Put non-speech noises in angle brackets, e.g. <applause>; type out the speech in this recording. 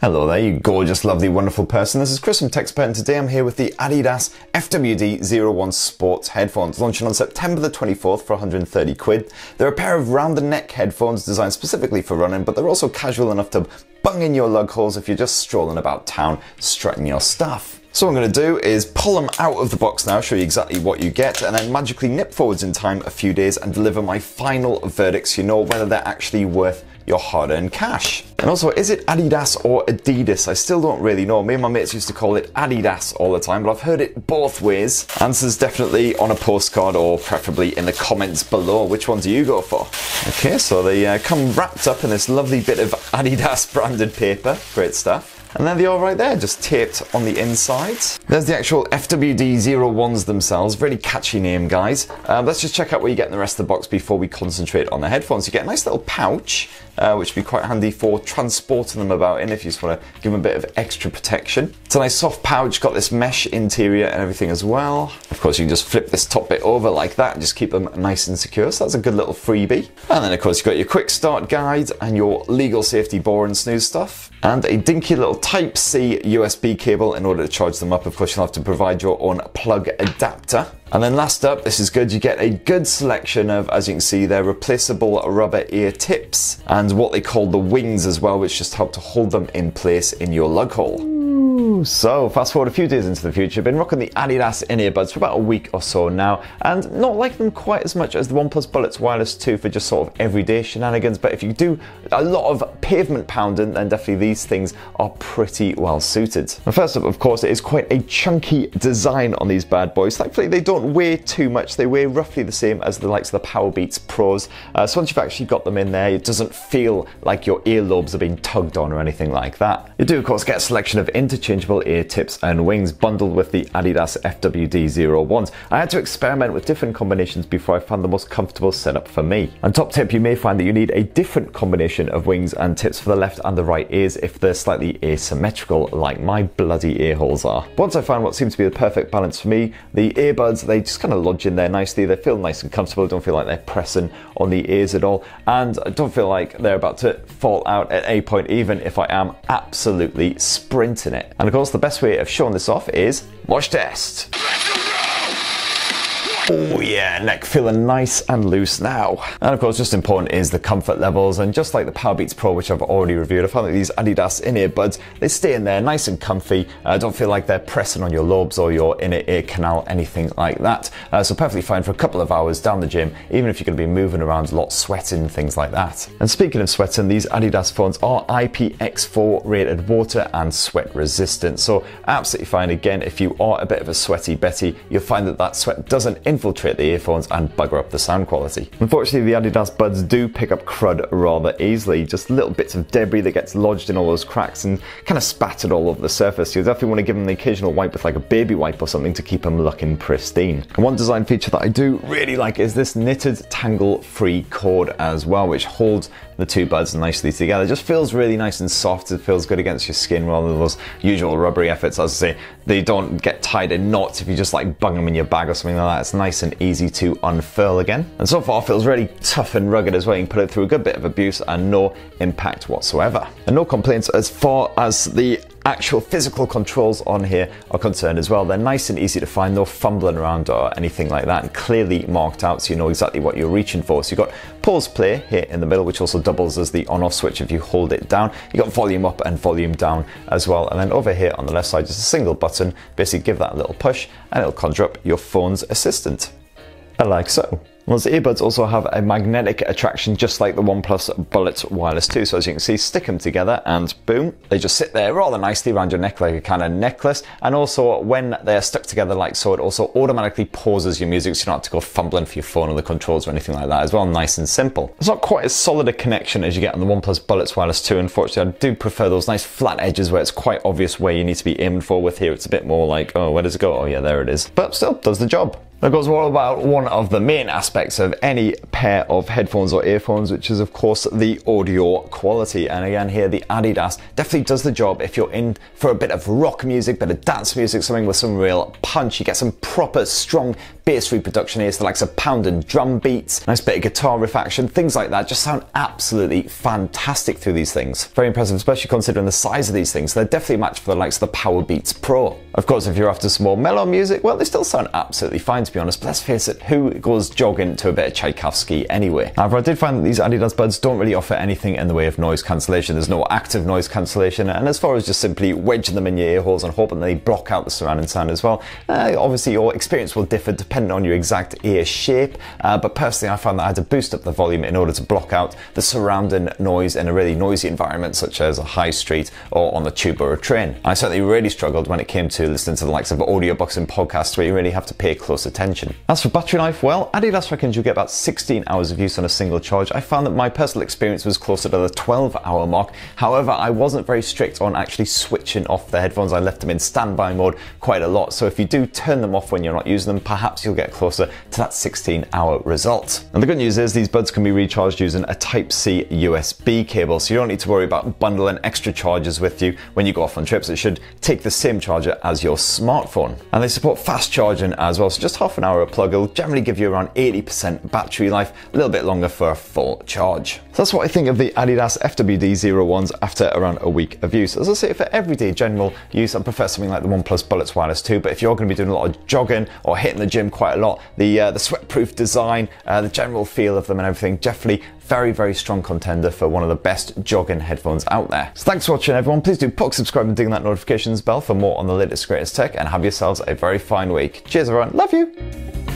Hello there, you gorgeous, lovely, wonderful person. This is Chris from Tech Spurt, and today I'm here with the Adidas FWD-01 Sports headphones, launching on September the 24th for 130 quid. They're a pair of round-the-neck headphones designed specifically for running, but they're also casual enough to bung in your lug holes if you're just strolling about town, strutting your stuff. So what I'm going to do is pull them out of the box now, show you exactly what you get, and then magically nip forwards in time a few days and deliver my final verdict you know whether they're actually worth your hard-earned cash. And also, is it Adidas or Adidas? I still don't really know. Me and my mates used to call it Adidas all the time, but I've heard it both ways. Answers definitely on a postcard or preferably in the comments below. Which one do you go for? Okay, so they uh, come wrapped up in this lovely bit of Adidas <laughs> branded paper. Great stuff. And then they're right there, just taped on the inside. There's the actual FWD-01s themselves. Really catchy name, guys. Um, let's just check out what you get in the rest of the box before we concentrate on the headphones. You get a nice little pouch, uh, which would be quite handy for transporting them about in if you just want to give them a bit of extra protection. It's a nice soft pouch, got this mesh interior and everything as well. Of course, you can just flip this top bit over like that and just keep them nice and secure. So that's a good little freebie. And then, of course, you've got your quick start guide and your legal safety bore and snooze stuff. And a dinky little Type C USB cable in order to charge them up. Of course, you'll have to provide your own plug adapter. And then last up, this is good, you get a good selection of, as you can see, their replaceable rubber ear tips and what they call the wings as well, which just help to hold them in place in your lug hole. So, fast forward a few days into the future, been rocking the Adidas in-earbuds for about a week or so now, and not liking them quite as much as the OnePlus Bullets Wireless 2 for just sort of everyday shenanigans, but if you do a lot of pavement pounding, then definitely these things are pretty well suited. And first up, of course, it is quite a chunky design on these bad boys. Thankfully, they don't weigh too much. They weigh roughly the same as the likes of the Powerbeats Pros. Uh, so once you've actually got them in there, it doesn't feel like your earlobes are being tugged on or anything like that. You do, of course, get a selection of interchangeable ear tips and wings bundled with the Adidas FWD-01s. I had to experiment with different combinations before I found the most comfortable setup for me. And top tip, you may find that you need a different combination of wings and tips for the left and the right ears if they're slightly asymmetrical like my bloody ear holes are. Once I found what seems to be the perfect balance for me, the earbuds, they just kind of lodge in there nicely. They feel nice and comfortable, don't feel like they're pressing on the ears at all, and I don't feel like they're about to fall out at a point even if I am absolutely sprinting it. And of course, the best way of showing this off is watch test. Oh yeah, neck feeling nice and loose now. And of course, just important is the comfort levels. And just like the Powerbeats Pro, which I've already reviewed, I found that these Adidas in-ear buds, they stay in there nice and comfy. Uh, don't feel like they're pressing on your lobes or your inner ear canal, anything like that. Uh, so perfectly fine for a couple of hours down the gym, even if you're going to be moving around a lot, sweating, things like that. And speaking of sweating, these Adidas phones are IPX4 rated water and sweat resistant. So absolutely fine. Again, if you are a bit of a sweaty Betty, you'll find that that sweat doesn't infiltrate the earphones and bugger up the sound quality. Unfortunately, the Adidas buds do pick up crud rather easily, just little bits of debris that gets lodged in all those cracks and kind of spattered all over the surface. You definitely want to give them the occasional wipe with like a baby wipe or something to keep them looking pristine. And one design feature that I do really like is this knitted tangle-free cord as well, which holds the two buds nicely together. It just feels really nice and soft. It feels good against your skin rather than those usual rubbery efforts. As I say, they don't get tied in knots if you just like bung them in your bag or something like that. It's nice and easy to unfurl again. And so far feels really tough and rugged as well. You can put it through a good bit of abuse and no impact whatsoever. And no complaints as far as the actual physical controls on here are concerned as well. They're nice and easy to find, no fumbling around or anything like that, and clearly marked out so you know exactly what you're reaching for. So you've got pause play here in the middle, which also doubles as the on off switch if you hold it down. You've got volume up and volume down as well. And then over here on the left side, just a single button, basically give that a little push and it'll conjure up your phone's assistant. Like so. Well, the earbuds also have a magnetic attraction just like the OnePlus Bullets Wireless 2. So as you can see, stick them together and boom, they just sit there rather nicely around your neck like a kind of necklace. And also when they're stuck together like so, it also automatically pauses your music so you don't have to go fumbling for your phone or the controls or anything like that as well. Nice and simple. It's not quite as solid a connection as you get on the OnePlus Bullets Wireless 2. Unfortunately, I do prefer those nice flat edges where it's quite obvious where you need to be aiming for. With here, it's a bit more like, oh, where does it go? Oh yeah, there it is. But still, does the job. That goes all about one of the main aspects of any pair of headphones or earphones, which is of course the audio quality. And again here, the Adidas definitely does the job if you're in for a bit of rock music, bit of dance music, something with some real punch. You get some proper strong bass reproduction here, so the likes of pound and drum beats, nice bit of guitar riff action, things like that just sound absolutely fantastic through these things. Very impressive, especially considering the size of these things. They're definitely a match for the likes of the Powerbeats Pro. Of course, if you're after some more mellow music, well, they still sound absolutely fine to be honest, but let's face it, who goes jogging to a bit of Tchaikovsky anyway? However, I did find that these Adidas buds don't really offer anything in the way of noise cancellation. There's no active noise cancellation, and as far as just simply wedging them in your ear holes and hoping they block out the surrounding sound as well, uh, obviously your experience will differ depending on your exact ear shape, uh, but personally I found that I had to boost up the volume in order to block out the surrounding noise in a really noisy environment such as a high street or on the tube or a train. I certainly really struggled when it came to listening to the likes of audiobooks and podcasts where you really have to pay close attention. As for battery life, well, Adidas reckons you'll get about 16 hours of use on a single charge. I found that my personal experience was closer to the 12 hour mark. However, I wasn't very strict on actually switching off the headphones. I left them in standby mode quite a lot. So if you do turn them off when you're not using them, perhaps you'll get closer to that 16 hour result. And the good news is these buds can be recharged using a Type-C USB cable. So you don't need to worry about bundling extra chargers with you when you go off on trips. It should take the same charger as your smartphone. And they support fast charging as well. So just half an hour a plug will generally give you around 80% battery life, a little bit longer for a full charge. So that's what I think of the Adidas FWD-01s after around a week of use. As I say, for everyday general use, I prefer something like the OnePlus Bullets Wireless 2, but if you're going to be doing a lot of jogging or hitting the gym quite a lot, the, uh, the sweat-proof design, uh, the general feel of them and everything, definitely very, very strong contender for one of the best jogging headphones out there. So thanks for watching everyone. Please do pop subscribe and ding that notifications bell for more on the latest greatest tech and have yourselves a very fine week. Cheers everyone. Love you.